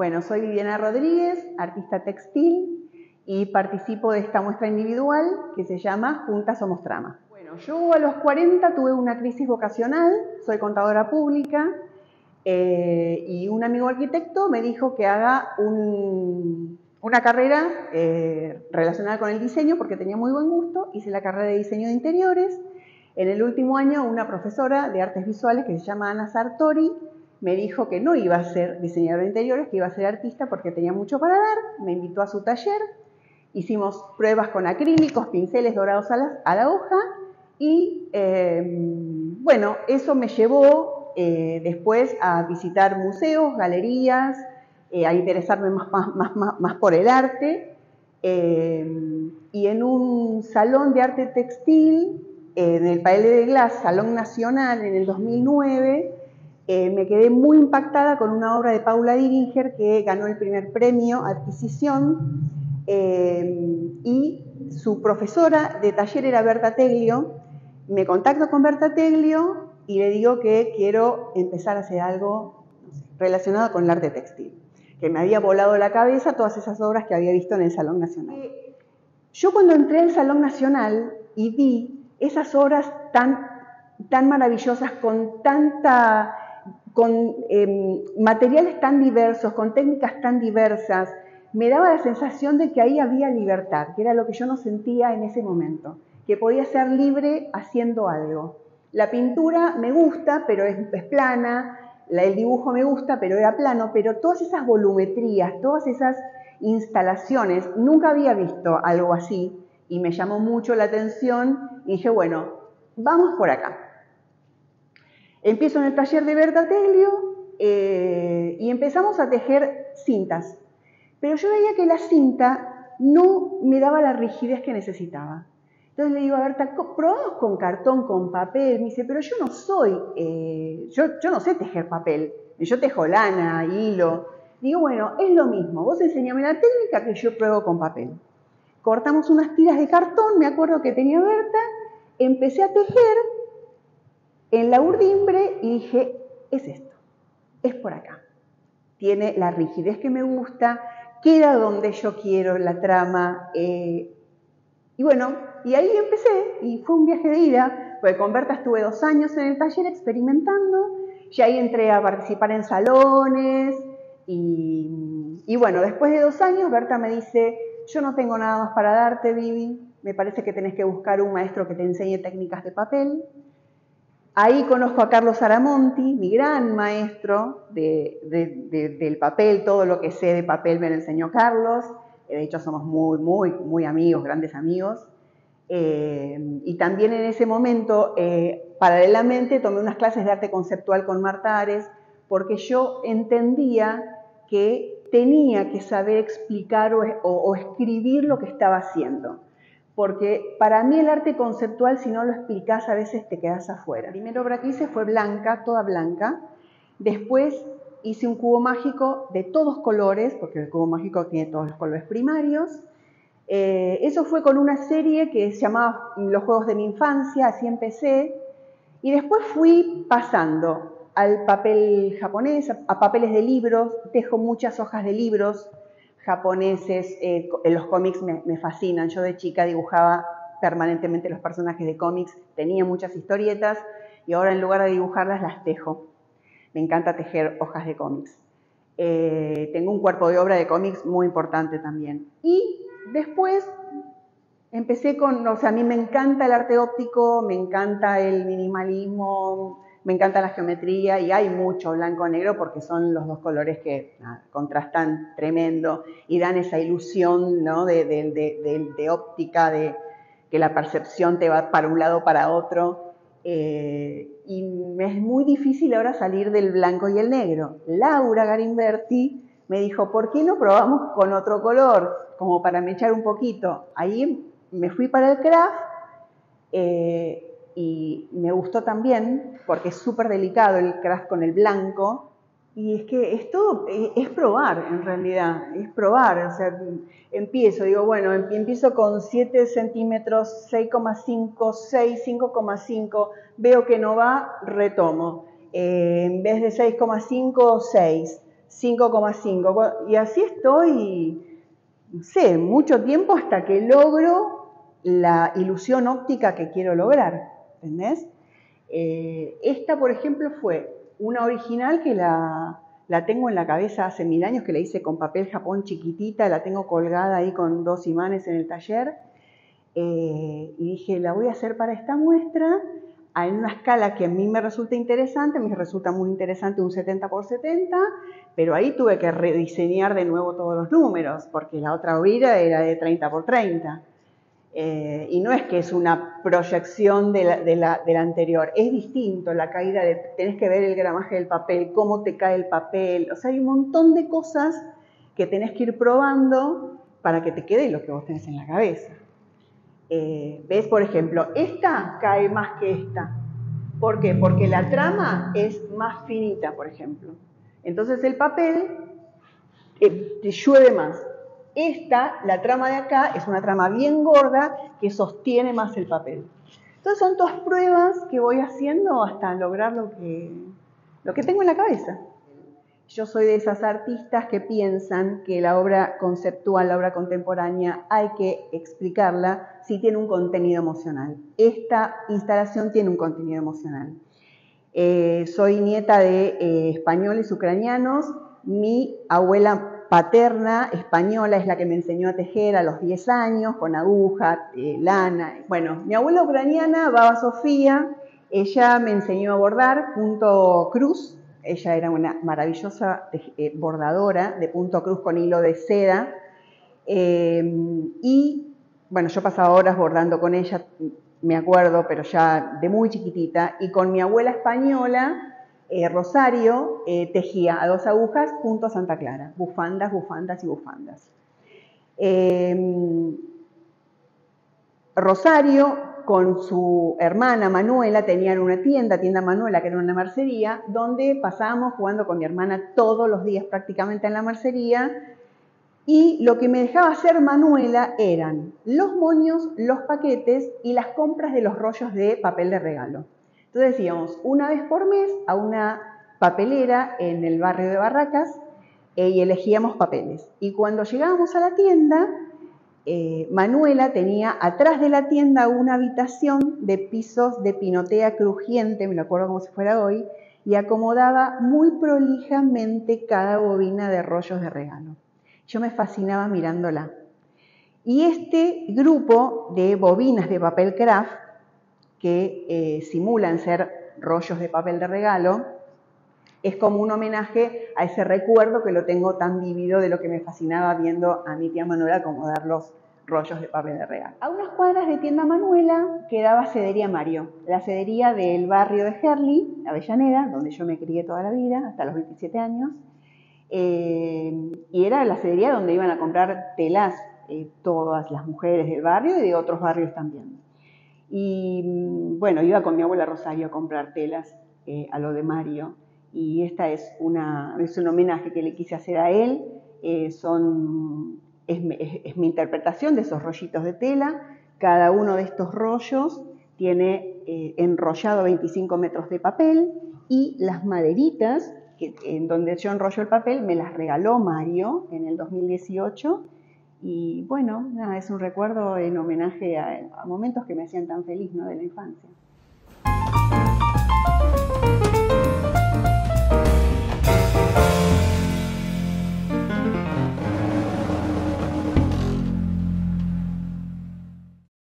Bueno, soy Viviana Rodríguez, artista textil, y participo de esta muestra individual que se llama Juntas Somos Trama. Bueno, yo a los 40 tuve una crisis vocacional, soy contadora pública, eh, y un amigo arquitecto me dijo que haga una carrera eh, relacionada con el diseño porque tenía muy buen gusto, hice la carrera de diseño de interiores. En el último año una profesora de artes visuales que se llama Ana Sartori me dijo que no iba a ser diseñador de interiores, que iba a ser artista porque tenía mucho para dar, me invitó a su taller, hicimos pruebas con acrílicos, pinceles dorados a la, hoja y eh, bueno, eso me llevó eh, después a visitar museos, galerías, eh, a interesarme más, más, más, más, por el arte y en un salón de arte textil en el Palais de Glass, Salón Nacional, en el 2009, eh, me quedé muy impactada con una obra de Paula Diringer que ganó el primer premio Adquisición eh, y su profesora de taller era Berta Teglio. Me contacto con Berta Teglio y le digo que quiero empezar a hacer algo relacionado con el arte textil, que me había volado la cabeza todas esas obras que había visto en el Salón Nacional. Eh, yo cuando entré al Salón Nacional y vi esas obras tan, tan maravillosas, con tanta con em, materiales tan diversos, con técnicas tan diversas, me daba la sensación de que ahí había libertad, que era lo que yo no sentía en ese momento, que podía ser libre haciendo algo. La pintura me gusta, pero es, plana, el dibujo me gusta, pero era plano, pero todas esas volumetrías, todas esas instalaciones, nunca había visto algo así y me llamó mucho la atención y dije, bueno, vamos por acá. Empiezo en el taller de Berta Telio eh, y empezamos a tejer cintas. Pero yo veía que la cinta no me daba la rigidez que necesitaba. Entonces le digo a Berta, probamos con cartón, con papel. Me dice, pero yo no soy, eh, yo, yo no sé tejer papel. Yo tejo lana, hilo. Digo, bueno, es lo mismo. Vos enseñame la técnica que yo pruebo con papel. Cortamos unas tiras de cartón, me acuerdo que tenía Berta, empecé a tejer en la urdimbre y dije, es esto, es por acá. Tiene la rigidez que me gusta, queda donde yo quiero la trama. Eh, y bueno, y ahí empecé y fue un viaje de ida, porque con Berta estuve dos años en el taller experimentando, y ahí entré a participar en salones y, y bueno, después de dos años Berta me dice, yo no tengo nada más para darte, Vivi, me parece que tenés que buscar un maestro que te enseñe técnicas de papel. Ahí conozco a Carlos Aramonti, mi gran maestro del papel, todo lo que sé de papel me lo enseñó Carlos, eh, de hecho somos muy, muy, muy amigos, grandes amigos. Eh, y también en ese momento, eh, paralelamente, tomé unas clases de arte conceptual con Marta Ares, porque yo entendía que tenía que saber explicar o escribir lo que estaba haciendo porque para mí el arte conceptual, si no lo explicas, a veces te quedas afuera. La primera obra que hice fue blanca, toda blanca. Después hice un cubo mágico de todos colores, porque el cubo mágico tiene todos los colores primarios. Eh, eso fue con una serie que se llamaba Los Juegos de mi Infancia, así empecé. Y después fui pasando al papel japonés, a papeles de libros, dejo muchas hojas de libros, japoneses, eh, los cómics me, fascinan. Yo de chica dibujaba permanentemente los personajes de cómics, tenía muchas historietas y ahora en lugar de dibujarlas las tejo. Me encanta tejer hojas de cómics. Eh, tengo un cuerpo de obra de cómics muy importante también. Y después empecé con, o sea, a mí me encanta el arte óptico, me encanta el minimalismo, me encanta la geometría y hay mucho blanco-negro porque son los dos colores que contrastan tremendo y dan esa ilusión ¿no? de, óptica, de que la percepción te va para un lado para otro. Eh, y es muy difícil ahora salir del blanco y el negro. Laura Garimberti me dijo, ¿por qué no probamos con otro color? Como para echar un poquito. Ahí me fui para el craft. Eh, y me gustó también porque es súper delicado el craft con el blanco y es que es todo, es probar en realidad, es probar, o sea, empiezo, digo, bueno, empiezo con 7 centímetros, 6,5, 6, 5,5, veo que no va, retomo, eh, en vez de 6,5, 6, 5,5. Y así estoy, no sé, mucho tiempo hasta que logro la ilusión óptica que quiero lograr. ¿Entendés? Eh, esta, por ejemplo, fue una original que la, tengo en la cabeza hace mil años, que la hice con papel japón chiquitita, la tengo colgada ahí con dos imanes en el taller. Eh, y dije, la voy a hacer para esta muestra en una escala que a mí me resulta interesante, me resulta muy interesante un 70 por 70, pero ahí tuve que rediseñar de nuevo todos los números, porque la otra huida era de 30 por 30. Eh, y no es que es una proyección de la, anterior, es distinto la caída, de, tenés que ver el gramaje del papel, cómo te cae el papel, o sea, hay un montón de cosas que tenés que ir probando para que te quede lo que vos tenés en la cabeza. Eh, ¿Ves, por ejemplo, esta cae más que esta? ¿Por qué? Porque la trama es más finita, por ejemplo. Entonces el papel eh, te llueve más. Esta, la trama de acá, es una trama bien gorda que sostiene más el papel. Entonces son todas pruebas que voy haciendo hasta lograr lo que, lo que tengo en la cabeza. Yo soy de esas artistas que piensan que la obra conceptual, la obra contemporánea, hay que explicarla si tiene un contenido emocional. Esta instalación tiene un contenido emocional. Eh, soy nieta de eh, españoles ucranianos. Mi abuela paterna española es la que me enseñó a tejer a los 10 años con aguja, eh, lana. Bueno, mi abuela ucraniana, Baba Sofía, ella me enseñó a bordar punto cruz. Ella era una maravillosa eh, bordadora de punto cruz con hilo de seda. Eh, y bueno, yo pasaba horas bordando con ella, me acuerdo, pero ya de muy chiquitita. Y con mi abuela española eh, Rosario eh, tejía a dos agujas junto a Santa Clara, bufandas, bufandas y bufandas. Em, Rosario con su hermana Manuela tenían una tienda, tienda Manuela, que era una mercería, donde pasábamos jugando con mi hermana todos los días prácticamente en la mercería. Y lo que me dejaba hacer Manuela eran los moños, los paquetes y las compras de los rollos de papel de regalo. Entonces íbamos una vez por mes a una papelera en el barrio de Barracas eh, y elegíamos papeles. Y cuando llegábamos a la tienda, eh, Manuela tenía atrás de la tienda una habitación de pisos de pinotea crujiente, me lo acuerdo como si fuera hoy, y acomodaba muy prolijamente cada bobina de rollos de regalo. Yo me fascinaba mirándola. Y este grupo de bobinas de papel craft que eh, simulan ser rollos de papel de regalo, es como un homenaje a ese recuerdo que lo tengo tan vivido de lo que me fascinaba viendo a mi tía Manuela acomodar los rollos de papel de regalo. A unas cuadras de tienda Manuela quedaba Cedería Mario, la cedería del barrio de Herli, Avellaneda, donde yo me crié toda la vida, hasta los 27 años, eh, y era la cedería donde iban a comprar telas eh, todas las mujeres del barrio y de otros barrios también. Y mm, bueno, iba con mi abuela Rosario a comprar telas eh, a lo de Mario. Y esta es, una, es un homenaje que le quise hacer a él. Eh, son, es, mi interpretación de esos rollitos de tela. Cada uno de estos rollos tiene eh, enrollado 25 metros de papel y las maderitas que, en donde yo enrollo el papel me las regaló Mario en el 2018 y bueno, nada, es un recuerdo en homenaje a, a momentos que me hacían tan feliz ¿no? de la infancia.